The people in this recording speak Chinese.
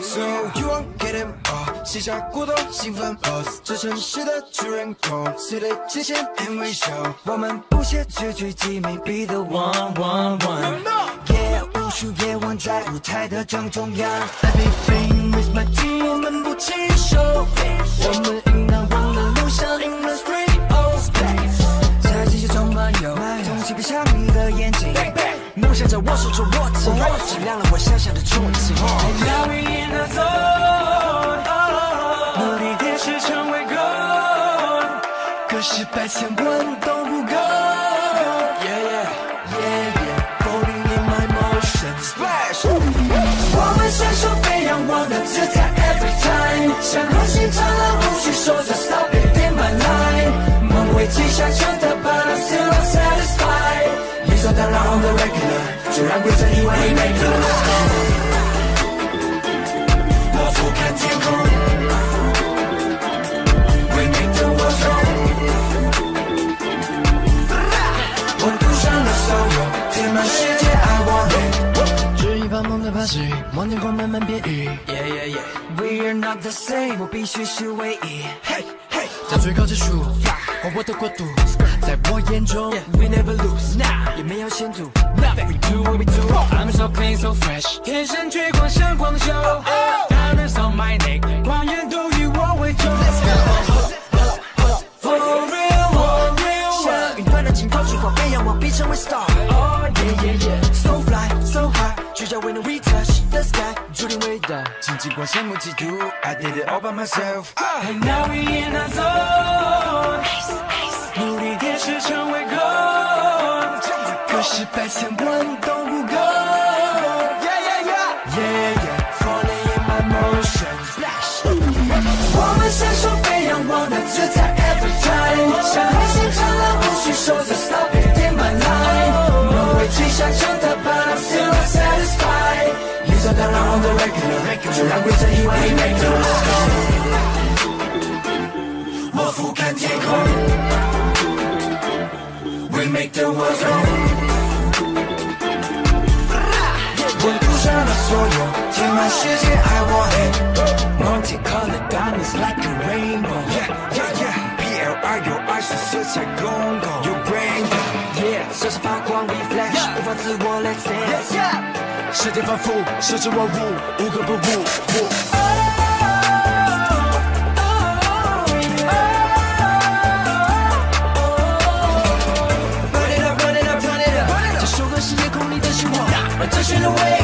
So you won't get him all，写下过多兴奋 pose，这城市的主人公，谁对界限 and 微笑，我们不屑句句鸡眉，be the one one one。Yeah，无数夜晚在舞台的正中央，Everything with my team，我们不弃手，我们应当忘了路上 in the street oh，在这些中漫游，总是闭上你的眼睛。梦想着我手中握紧，尽量了我可是百千万都不够。Yeah yeah yeah yeah，falling in my motion，splash。我们闪烁被仰望的姿态，every time，像恒星灿烂，无需说着 stop it in my line，梦为记下成的，but I'm still not satisfied。理所当然 on the regular，就让规则意外 make the rules。我俯瞰天空填满世界，I want it。只一把梦的把戏，望天光慢慢变异。Yeah yeah yeah，We are not the same，我必须是唯一。Hey hey，在最高之处划我的国度，在我眼中，We never lose，也没有前途。Nothing we do what we do，I'm so clean so fresh，天生追光像光秀像云端的尽头，烛光被仰望，必成为 star。Oh yeah yeah yeah, so fly, so high，聚焦 when we touch the sky，注定伟大。亲近光羡慕嫉妒，I did it all by myself。And now we in the zone，努力练习成为 gold，可是百千万都梦为记下成的，but I'm still not satisfied。理所当然 on the regular，就让规则以外 make the rules。我俯瞰天空，We make the world go。我赌上了所有，填满世界，I want it。闪闪发光 we flash，无法自我 let's dance。时间反复，设置万物，无可不入。Run it